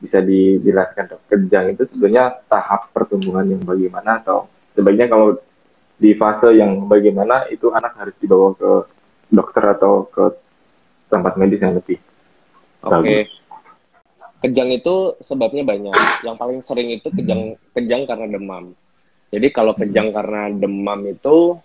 Bisa dijelaskan dok, kejang itu sebenarnya tahap pertumbuhan yang bagaimana atau sebaiknya kalau di fase yang bagaimana itu anak harus dibawa ke dokter atau ke tempat medis yang lebih Oke. Okay. Kejang itu sebabnya banyak. Yang paling sering itu kejang kejang karena demam. Jadi kalau kejang karena demam itu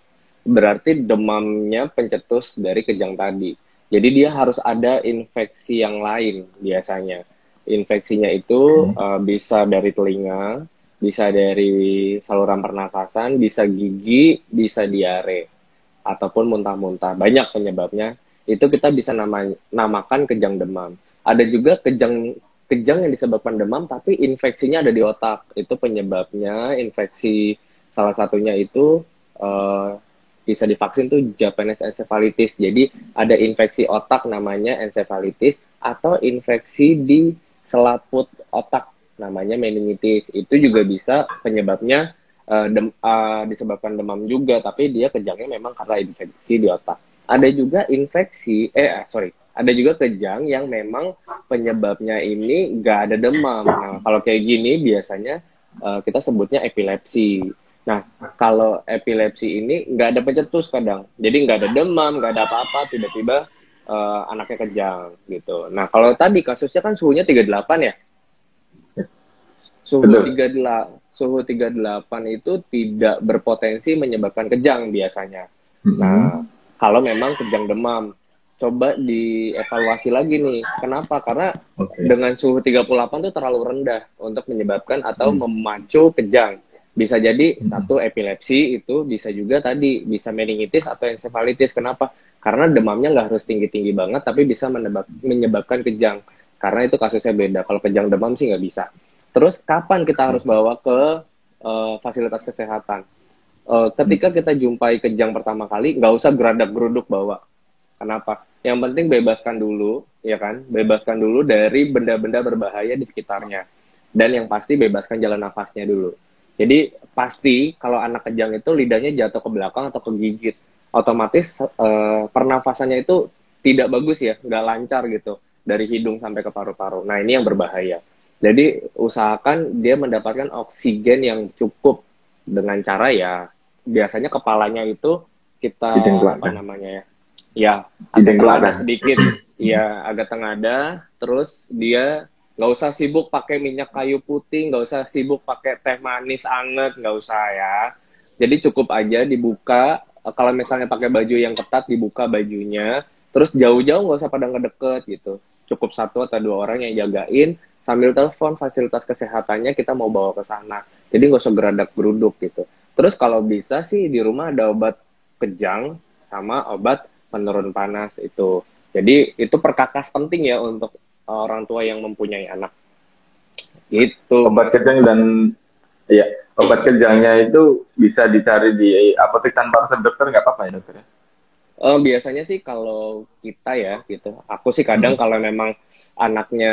berarti demamnya pencetus dari kejang tadi. Jadi dia harus ada infeksi yang lain biasanya. Infeksinya itu uh, bisa dari telinga, bisa dari saluran pernafasan, bisa gigi, bisa diare, ataupun muntah-muntah. Banyak penyebabnya. Itu kita bisa nama, namakan kejang demam. Ada juga kejang kejang yang disebabkan demam tapi infeksinya ada di otak. Itu penyebabnya infeksi salah satunya itu uh, bisa divaksin tuh Japanese encephalitis. Jadi ada infeksi otak namanya encephalitis atau infeksi di selaput otak namanya meningitis. Itu juga bisa penyebabnya uh, dem, uh, disebabkan demam juga, tapi dia kejangnya memang karena infeksi di otak. Ada juga infeksi, eh sorry, ada juga kejang yang memang penyebabnya ini nggak ada demam. Nah, kalau kayak gini biasanya uh, kita sebutnya epilepsi. Nah, kalau epilepsi ini nggak ada pencetus kadang, jadi nggak ada demam, nggak ada apa-apa, tiba-tiba uh, anaknya kejang gitu. Nah, kalau tadi kasusnya kan suhunya 38 ya. Suhu 38, suhu 38 itu tidak berpotensi menyebabkan kejang biasanya. Nah, kalau memang kejang demam coba dievaluasi lagi nih. Kenapa? Karena okay. dengan suhu 38 itu terlalu rendah untuk menyebabkan atau hmm. memacu kejang. Bisa jadi hmm. satu epilepsi itu bisa juga tadi bisa meningitis atau encephalitis. Kenapa? Karena demamnya nggak harus tinggi-tinggi banget, tapi bisa menyebabkan kejang. Karena itu kasusnya beda. Kalau kejang demam sih nggak bisa. Terus kapan kita harus bawa ke uh, fasilitas kesehatan? Uh, ketika kita jumpai kejang pertama kali, nggak usah geradak geruduk bawa. Kenapa? Yang penting bebaskan dulu, ya kan? Bebaskan dulu dari benda-benda berbahaya di sekitarnya. Dan yang pasti bebaskan jalan nafasnya dulu. Jadi pasti kalau anak kejang itu lidahnya jatuh ke belakang atau ke gigit, otomatis uh, pernafasannya itu tidak bagus ya, nggak lancar gitu dari hidung sampai ke paru-paru. Nah ini yang berbahaya. Jadi usahakan dia mendapatkan oksigen yang cukup. Dengan cara ya biasanya kepalanya itu kita apa namanya ya? Ya agak ada sedikit. Ya agak tengada terus dia nggak usah sibuk pakai minyak kayu putih nggak usah sibuk pakai teh manis anget nggak usah ya. Jadi cukup aja dibuka kalau misalnya pakai baju yang ketat dibuka bajunya. Terus jauh-jauh nggak usah pada ngedeket gitu. Cukup satu atau dua orang yang jagain sambil telepon fasilitas kesehatannya kita mau bawa ke sana. Jadi nggak usah geradak geruduk gitu. Terus kalau bisa sih di rumah ada obat kejang sama obat penurun panas itu. Jadi itu perkakas penting ya untuk orang tua yang mempunyai anak. Gitu. Obat kejang dan ya obat kejangnya itu bisa dicari di apotek tanpa resep dokter nggak apa-apa ya dokter ya? Uh, biasanya sih kalau kita ya gitu, aku sih kadang hmm. kalau memang anaknya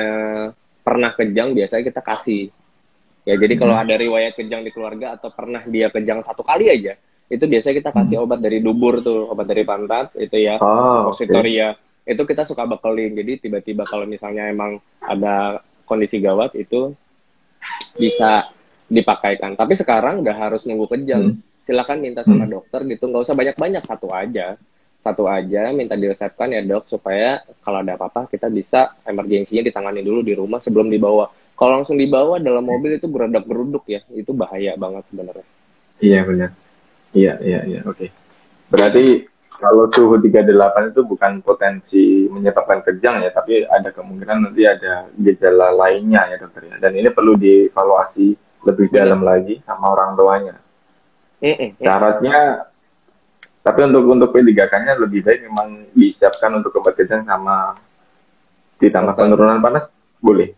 pernah kejang biasanya kita kasih. Ya jadi hmm. kalau ada riwayat kejang di keluarga atau pernah dia kejang satu kali aja, itu biasanya kita kasih hmm. obat dari dubur tuh obat dari pantat itu ya oh, okay. Itu kita suka bekelin jadi tiba-tiba kalau misalnya emang ada kondisi gawat itu bisa dipakaikan. Tapi sekarang udah harus nunggu kejang. Hmm. silakan minta sama hmm. dokter gitu. Nggak usah banyak-banyak. Satu aja. Satu aja. Minta diresepkan ya dok. Supaya kalau ada apa-apa kita bisa emergensinya ditangani dulu di rumah sebelum dibawa. Kalau langsung dibawa dalam mobil itu gerodak geruduk ya. Itu bahaya banget sebenarnya. Iya benar. Iya, iya, iya, oke. Okay. Berarti kalau suhu 38 itu bukan potensi menyebabkan kejang ya, tapi ada kemungkinan nanti ada gejala lainnya ya dokter ya. Dan ini perlu dievaluasi lebih dalam lagi sama orang tuanya. Syaratnya, tapi untuk untuk pendidikannya lebih baik memang disiapkan untuk obat kejang sama ditambah penurunan panas, boleh.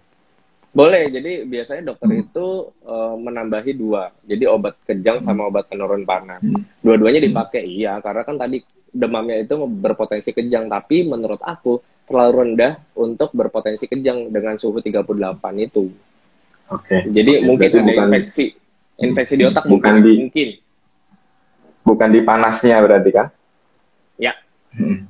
Boleh, jadi biasanya dokter hmm. itu uh, menambahi dua, jadi obat kejang hmm. sama obat penurun panas. Hmm. Dua-duanya dipakai, iya, karena kan tadi demamnya itu berpotensi kejang, tapi menurut aku terlalu rendah untuk berpotensi kejang dengan suhu 38 itu. Oke. Okay. Jadi okay, mungkin ada bukan, infeksi, infeksi di otak bukan di, mungkin. Bukan di panasnya berarti kan? Ya. Hmm.